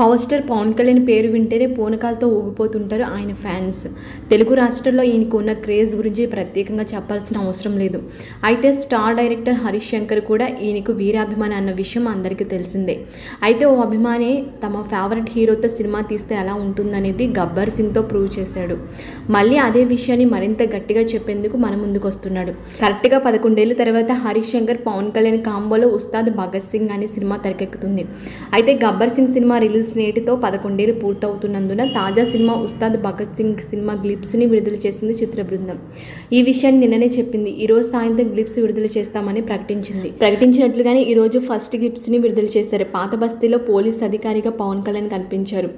Power star Pawan Kalyan పేరు వింటేనే పూనకాలతో ఊగిపోతుంటారు ఆయన ఫ్యాన్స్. తెలుగు రాష్ట్రాల్లో ఈయనకు ఉన్న క్రేజ్ గురించి ప్రత్యేకంగా చెప్పాల్సిన అవసరం లేదు. అయితే స్టార్ డైరెక్టర్ హరీష్ శంకర్ కూడా ఈయనకు వీరాభిమాని అన్న విషయం అందరికీ తెలిసిందే. అయితే ఓ అభిమాని తమ ఫేవరెట్ హీరోతో సినిమా తీస్తే ఎలా ఉంటుందనేది గబ్బర్ సింగ్తో ప్రూవ్ చేశాడు. మళ్ళీ అదే విషయాన్ని మరింత గట్టిగా చెప్పేందుకు మన ముందుకు వస్తున్నాడు. కరెక్ట్గా పదకొండేళ్ళ తర్వాత హరీష్ శంకర్ పవన్ కళ్యాణ్ కాంబోలో ఉస్తాద్ భగత్ సింగ్ అనే సినిమా తెరకెక్కుతుంది. అయితే గబ్బర్ సింగ్ సినిమా రిలీజ్ నేటితో పదకొండేళ్ళు పూర్తవుతున్నందున తాజా సినిమా ఉస్తాద్ భగత్ సింగ్ సినిమా గ్లిప్స్ని విడుదల చేసింది చిత్ర బృందం ఈ విషయాన్ని నిన్ననే చెప్పింది. ఈరోజు సాయంత్రం గ్లిప్స్ విడుదల చేస్తామని ప్రకటించింది. ప్రకటించినట్లుగానే ఈ రోజు ఫస్ట్ గ్లిప్స్ని విడుదల చేశారు. పాత బస్తీలో పోలీస్ అధికారిగా పవన్ కళ్యాణ్ కనిపించారు.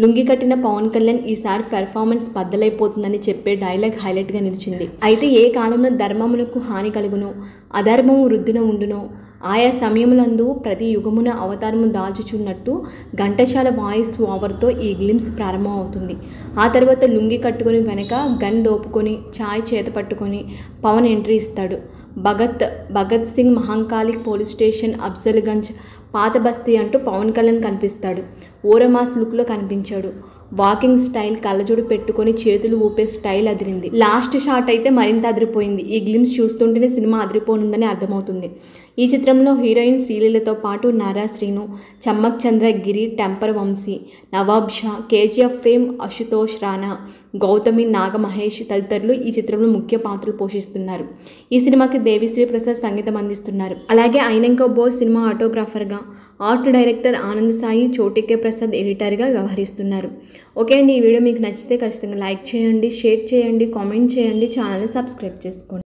లుంగి కట్టిన పవన్ కళ్యాణ్ ఈసారి పెర్ఫార్మెన్స్ బద్దలైపోతుందని చెప్పే డైలాగ్ హైలైట్గా నిలిచింది. అయితే ఏ కాలంలో ధర్మమునకు హాని కలుగునో? అధర్మము వృద్ధిన ఉండునో? ఆయా సమయములందు ప్రతి యుగమున అవతారము దాల్చుచున్నట్టు ఘంటశాల వాయిస్ ఓవర్తో ఈ గ్లిమ్స్ ప్రారంభమవుతుంది. ఆ తర్వాత లుంగి కట్టుకొని వెనక గన్ దోపుకొని ఛాయ్ చేత పట్టుకొని పవన్ ఎంట్రీ ఇస్తాడు. భగత్ భగత్ సింగ్ మహంకాళి పోలీస్ స్టేషన్ అఫ్జల్గంజ్ పాత బస్తీ అంటూ పవన్ కళ్యాణ్ కనిపిస్తాడు. ఓరమాస్ లుక్లో కనిపించాడు. వాకింగ్ స్టైల్ కళ్ళజోడు పెట్టుకొని చేతులు ఊపే స్టైల్ అదిరింది. లాస్ట్ షాట్ అయితే మరింత అదిరిపోయింది. ఈ గ్లిమ్స్ చూస్తుంటేనే సినిమా అదిరిపోనుందని అర్థమవుతుంది. ఈ చిత్రంలో హీరోయిన్ శ్రీలీలతో పాటు Nara Srinu Chammak Chandra Giri temper Vamsi Nawab Shah KGF fame Ashutosh Rana Gautami Nagamahesh తదితరులు ఈ చిత్రంలో ముఖ్య పాత్రలు పోషిస్తున్నారు. ఈ సినిమాకి దేవిశ్రీ ప్రసాద్ సంగీతం అందిస్తున్నారు. అలాగే ఐనంకో బోస్ సినిమా ఆటోగ్రాఫర్గా ఆర్ట్ డైరెక్టర్ ఆనంద్ సాయి చోటికే ప్రసాద్ ఎడిటర్గా వ్యవహరిస్తున్నారు. ఓకే అండి ఈ వీడియో మీకు నచ్చితే ఖచ్చితంగా లైక్ చేయండి షేర్ చేయండి కామెంట్ చేయండి ఛానల్ని సబ్స్క్రైబ్ చేసుకోండి.